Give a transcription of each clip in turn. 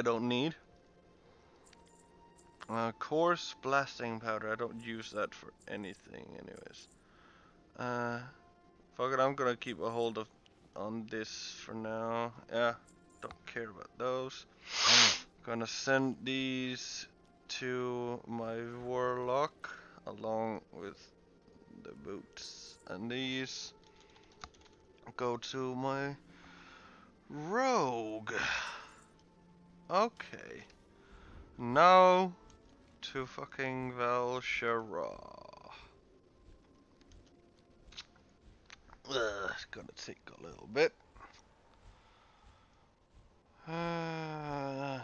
I don't need. Uh, coarse blasting powder. I don't use that for anything, anyways. Uh, fuck it. I'm gonna keep a hold of on this for now. Yeah, don't care about those. gonna send these to my warlock along with the boots and these go to my rogue. Okay. Now to fucking Val'sharah. Ugh, it's gonna take a little bit. Uh,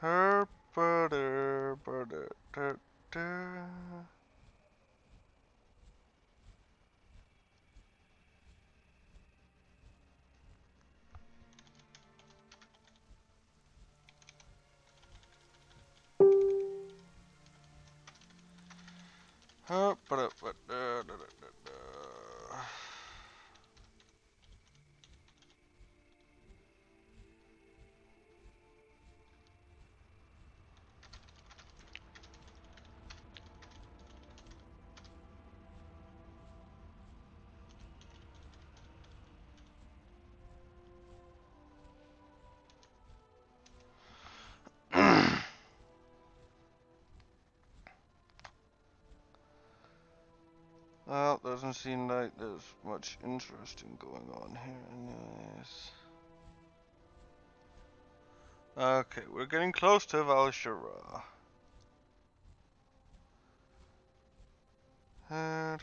her brother, Well, doesn't seem like there's much interesting going on here anyways. Okay, we're getting close to Val'sharah. Uh,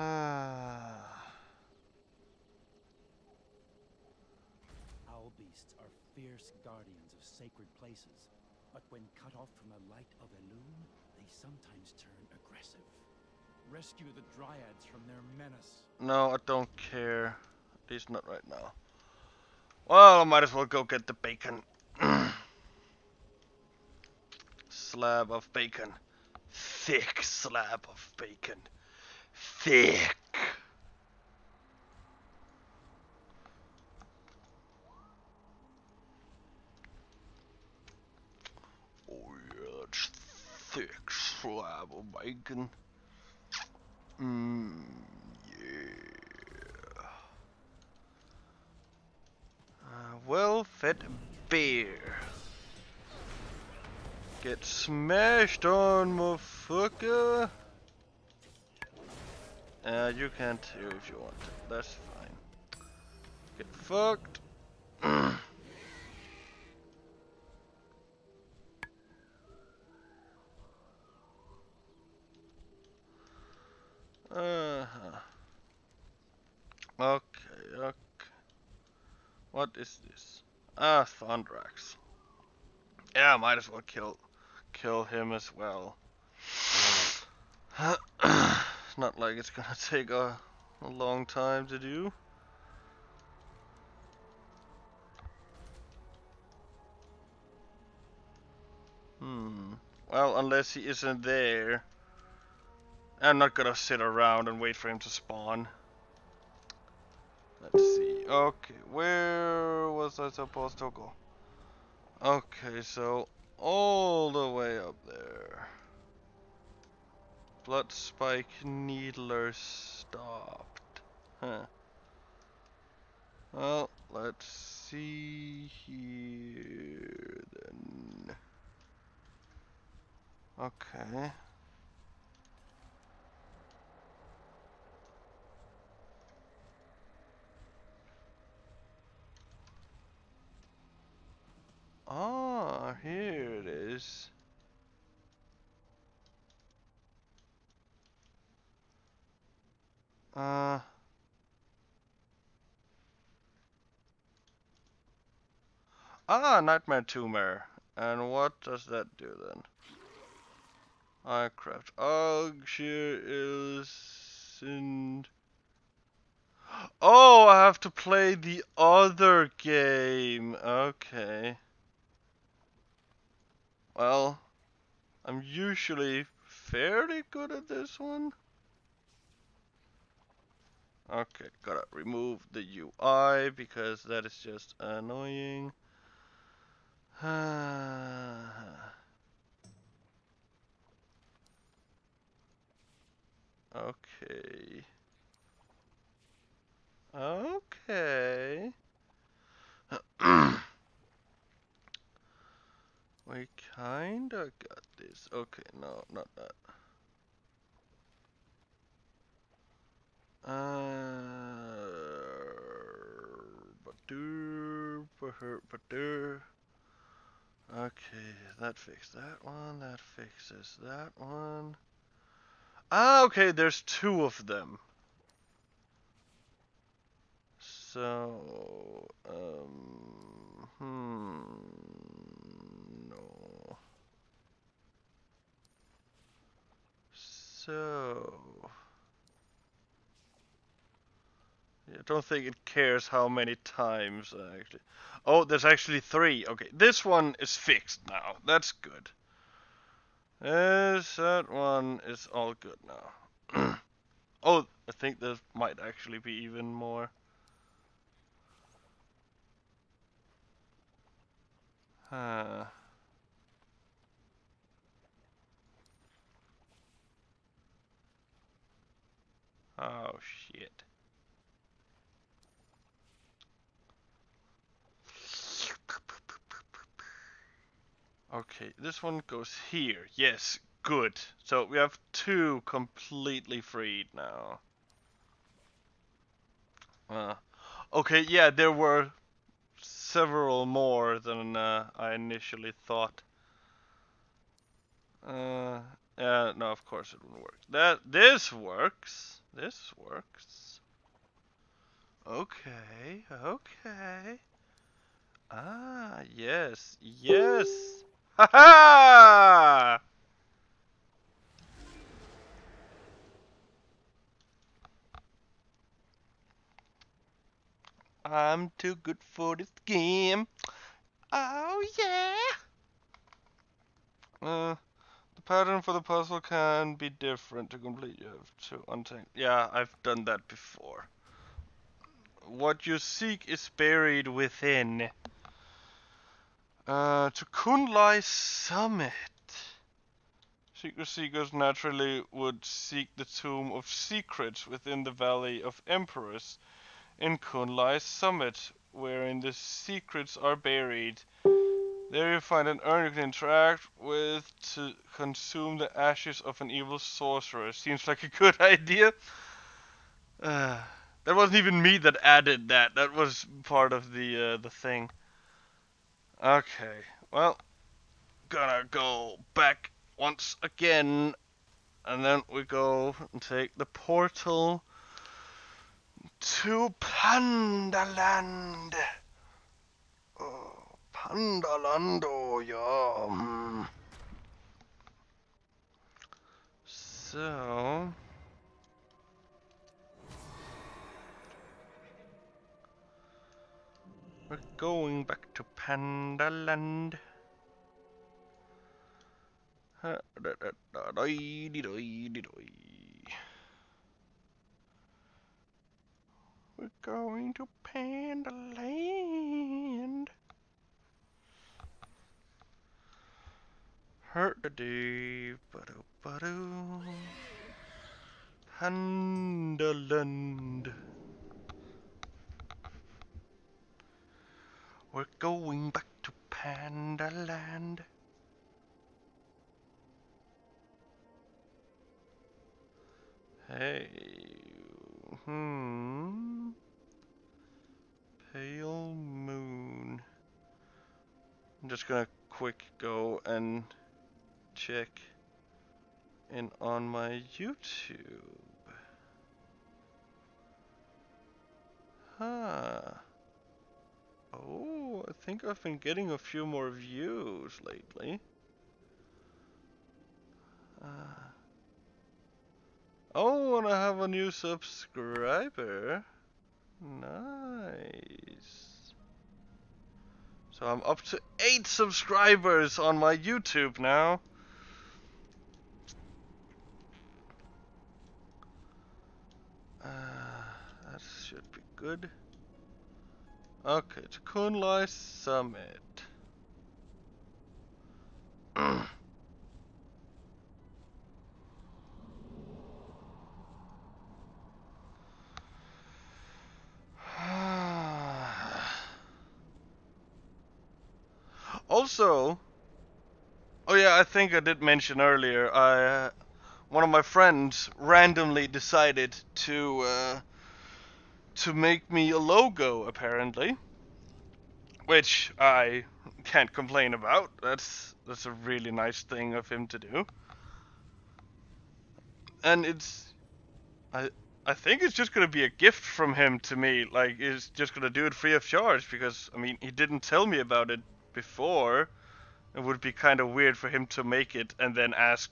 Ah. Owl beasts are fierce guardians of sacred places, but when cut off from the light of Elune, they sometimes turn aggressive. Rescue the dryads from their menace. No, I don't care. At least not right now. Well, I might as well go get the bacon. slab of bacon. Thick slab of bacon. Thick. Oh yeah, that's thick slab of bacon. Mmm, yeah. Uh, well-fed bear. Get smashed on, motherfucker. Uh, you can too if you want. That's fine. Get fucked. Uh huh. Okay, okay. What is this? Ah, Thundrax. Yeah, might as well kill kill him as well. it's not like it's gonna take a, a long time to do. Hmm. Well, unless he isn't there. I'm not gonna sit around and wait for him to spawn. Let's see. Okay, where was I supposed to go? Okay, so all the way up there. Blood spike needler stopped. Huh. Well, let's see here then. Okay. Ah, here it is. Uh. Ah, Nightmare Tumor. And what does that do then? Minecraft. Ogshire is in. Oh, I have to play the other game. Okay. Well, I'm usually fairly good at this one. Okay, gotta remove the UI because that is just annoying. okay. Okay. we kinda got this. Okay, no, not that. Uh, ba-doo, ba-her, ba-doo. Okay, that fixed that one, that fixes that one. Ah, okay, there's two of them. So, um, hmm, no. So, I don't think it cares how many times uh, actually. Oh, there's actually three. Okay, this one is fixed now. That's good. Yes, that one is all good now. oh, I think there might actually be even more. Huh. Oh shit. Okay, this one goes here. Yes, good. So we have two completely freed now. Uh, okay, yeah, there were several more than uh, I initially thought. Uh, yeah, no, of course it wouldn't work. That this works. This works. Okay, okay. Ah, yes, yes. Ha ha! I'm too good for this game. Oh yeah. Uh, the pattern for the puzzle can be different to complete. You have to untangle. Yeah, I've done that before. What you seek is buried within. Uh, to Kun-Lai Summit. Secret seekers naturally would seek the Tomb of Secrets within the Valley of Emperors in Kun-Lai Summit, wherein the secrets are buried. There you find an urn you can interact with to consume the ashes of an evil sorcerer. Seems like a good idea. Uh, that wasn't even me that added that. That was part of the uh, the thing. Okay, well, gonna go back once again, and then we go and take the portal to Pandaland. Oh, Pandalando, yeah. mm. So. We're going back to Pandaland. We're going to Pandaland. Hurt the day, ba-do, ba-do. Pandaland. We're going back to Pandaland. Hey, hmm. Pale moon. I'm just gonna quick go and check in on my YouTube. Think I've been getting a few more views lately. Uh, oh, and I have a new subscriber. Nice. So I'm up to eight subscribers on my YouTube now. Uh, that should be good. Okay, to Kun-Lai Summit. also, oh yeah, I think I did mention earlier. I, uh, one of my friends randomly decided to uh, to make me a logo, apparently, which I can't complain about. That's that's a really nice thing of him to do, and it's I I think it's just gonna be a gift from him to me. Like, he's just gonna do it free of charge because I mean he didn't tell me about it before. It would be kind of weird for him to make it and then ask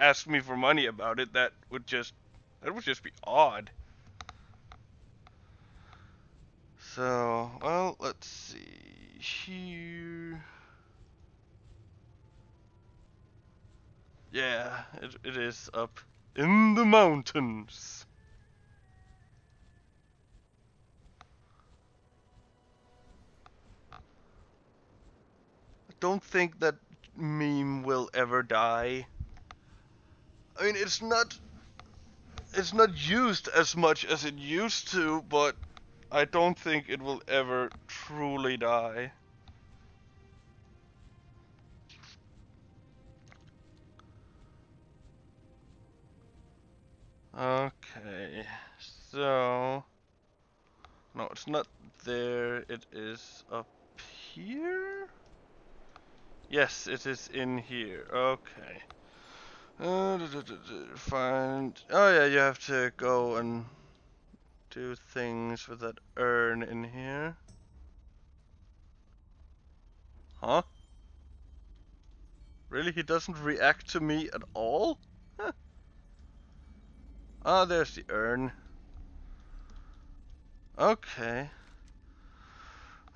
ask me for money about it. That would just that would just be odd. So, well, let's see here. Yeah, it, it is up in the mountains. I don't think that meme will ever die. I mean, it's not it's not used as much as it used to, but I don't think it will ever truly die. Okay, so... No, it's not there, it is up here? Yes, it is in here, okay. Uh, find... Oh yeah, you have to go and do things with that urn in here. Huh? Really? He doesn't react to me at all? Huh. Ah, there's the urn. Okay.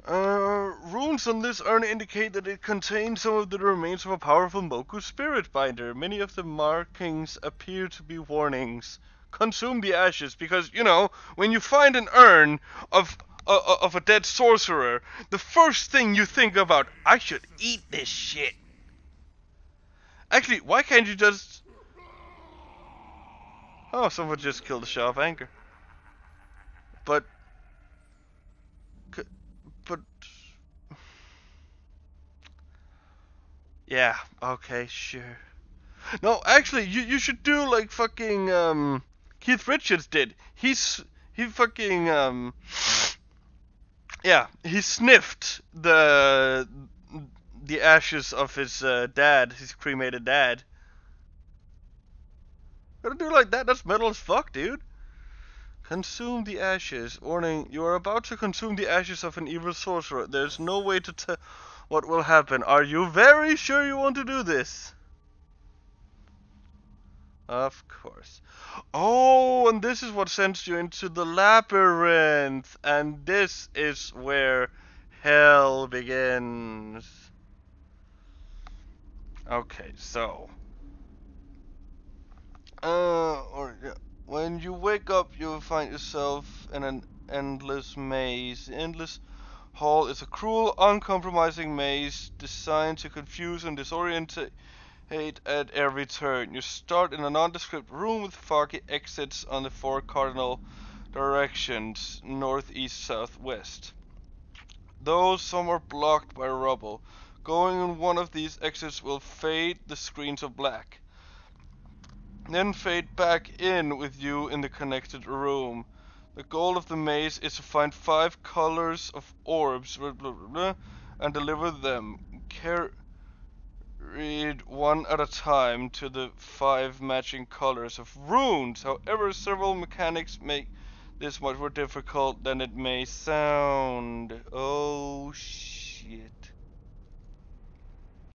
Uh, runes on this urn indicate that it contains some of the remains of a powerful Mogu spirit binder. Many of the markings appear to be warnings consume the ashes because you know when you find an urn of uh, of a dead sorcerer, the first thing you think about, I should eat this shit. Actually, why can't you just? Oh, someone just killed a Sha of Anger. But, but, yeah, okay, sure. No, actually, you you should do like fucking um Keith Richards did. He's he fucking um yeah, he sniffed the the ashes of his uh, dad, his cremated dad. Gotta do like that. That's metal as fuck, dude. Consume the ashes. Warning: You are about to consume the ashes of an evil sorcerer. There's no way to tell what will happen. Are you very sure you want to do this? Of course. Oh, and this is what sends you into the labyrinth. And this is where hell begins. Okay, so. Uh, or yeah. when you wake up, you'll find yourself in an endless maze. The endless hall is a cruel, uncompromising maze designed to confuse and disorientate Hate at every turn. You start in a nondescript room with foggy exits on the four cardinal directions north, east, south, west. Though some are blocked by rubble, going in one of these exits will fade the screen to black. Then fade back in with you in the connected room. The goal of the maze is to find five colors of orbs blah, blah, blah, and deliver them. Care read one at a time to the five matching colors of runes. However, several mechanics make this much more difficult than it may sound. Oh shit.